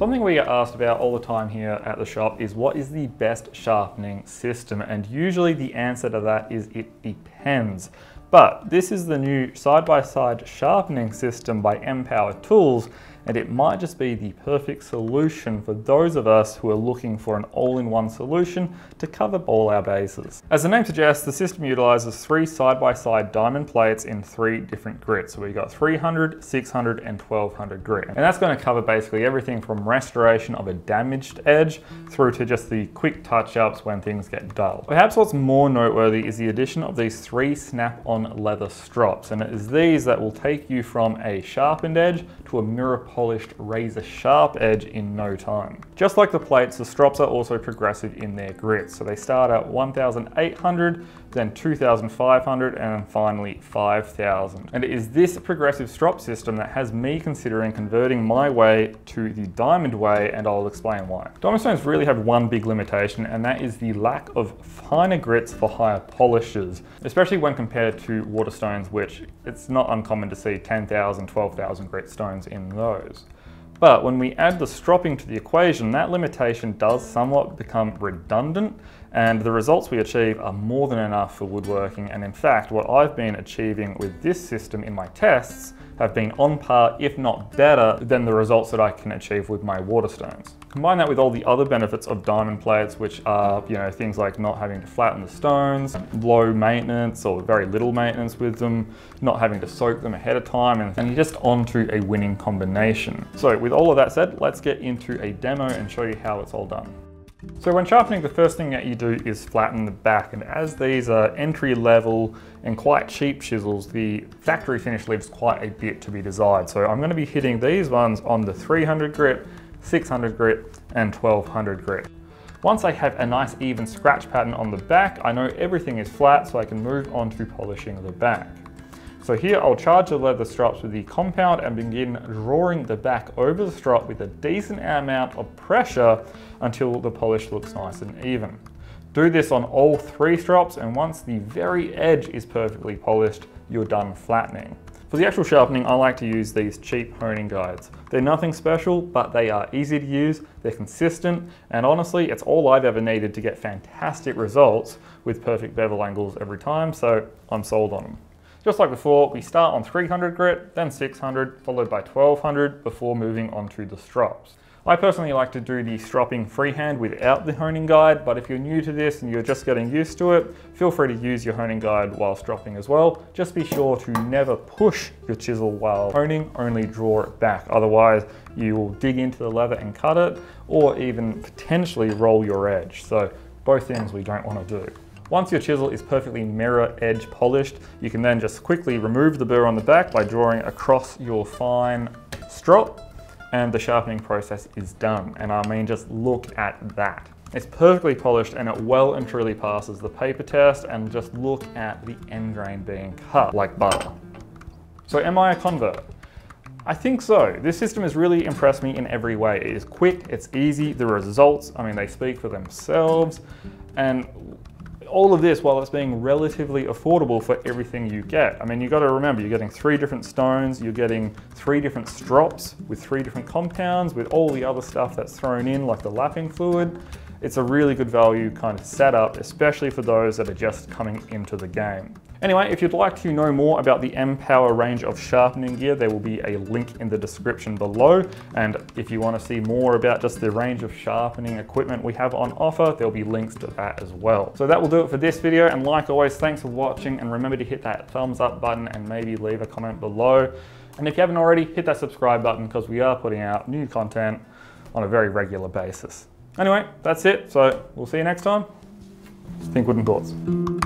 Something we get asked about all the time here at the shop is what is the best sharpening system? And usually the answer to that is it depends. But this is the new side-by-side -side sharpening system by MPOWER Tools and it might just be the perfect solution for those of us who are looking for an all-in-one solution to cover all our bases. As the name suggests, the system utilizes three side-by-side -side diamond plates in three different grits. So we've got 300, 600, and 1200 grit. And that's gonna cover basically everything from restoration of a damaged edge through to just the quick touch-ups when things get dull. Perhaps what's more noteworthy is the addition of these three snap-on leather strops. And it is these that will take you from a sharpened edge to a mirror polished razor sharp edge in no time. Just like the plates, the strops are also progressive in their grit. So they start at 1,800, then 2,500, and finally 5,000. And it is this progressive strop system that has me considering converting my way to the diamond way, and I'll explain why. Diamond stones really have one big limitation, and that is the lack of finer grits for higher polishes, especially when compared to water stones, which it's not uncommon to see 10,000, 12,000 grit stones in those. But when we add the stropping to the equation, that limitation does somewhat become redundant and the results we achieve are more than enough for woodworking. And in fact, what I've been achieving with this system in my tests have been on par, if not better, than the results that I can achieve with my Waterstones. Combine that with all the other benefits of diamond plates, which are, you know, things like not having to flatten the stones, low maintenance or very little maintenance with them, not having to soak them ahead of time, and, and you're just onto a winning combination. So with all of that said, let's get into a demo and show you how it's all done. So when sharpening, the first thing that you do is flatten the back. And as these are entry level and quite cheap chisels, the factory finish leaves quite a bit to be desired. So I'm gonna be hitting these ones on the 300 grit, 600 grit, and 1200 grit. Once I have a nice even scratch pattern on the back, I know everything is flat so I can move on to polishing the back. So here I'll charge the leather strops with the compound and begin drawing the back over the strop with a decent amount of pressure until the polish looks nice and even. Do this on all three strops and once the very edge is perfectly polished, you're done flattening. For the actual sharpening, I like to use these cheap honing guides. They're nothing special, but they are easy to use, they're consistent, and honestly, it's all I've ever needed to get fantastic results with perfect bevel angles every time, so I'm sold on them. Just like before, we start on 300 grit, then 600, followed by 1200 before moving on to the strops. I personally like to do the stropping freehand without the honing guide, but if you're new to this and you're just getting used to it, feel free to use your honing guide while stropping as well. Just be sure to never push your chisel while honing, only draw it back. Otherwise, you will dig into the leather and cut it, or even potentially roll your edge. So both things we don't want to do. Once your chisel is perfectly mirror edge polished, you can then just quickly remove the burr on the back by drawing across your fine strop and the sharpening process is done. And I mean, just look at that. It's perfectly polished and it well and truly passes the paper test and just look at the end grain being cut like butter. So am I a convert? I think so. This system has really impressed me in every way. It is quick, it's easy, the results, I mean, they speak for themselves. And all of this while it's being relatively affordable for everything you get. I mean, you got to remember, you're getting three different stones, you're getting three different strops with three different compounds with all the other stuff that's thrown in like the lapping fluid. It's a really good value kind of setup, especially for those that are just coming into the game. Anyway, if you'd like to know more about the MPOWER range of sharpening gear, there will be a link in the description below. And if you want to see more about just the range of sharpening equipment we have on offer, there'll be links to that as well. So that will do it for this video. And like always, thanks for watching and remember to hit that thumbs up button and maybe leave a comment below. And if you haven't already, hit that subscribe button because we are putting out new content on a very regular basis. Anyway, that's it. So we'll see you next time. Think Wooden Thoughts.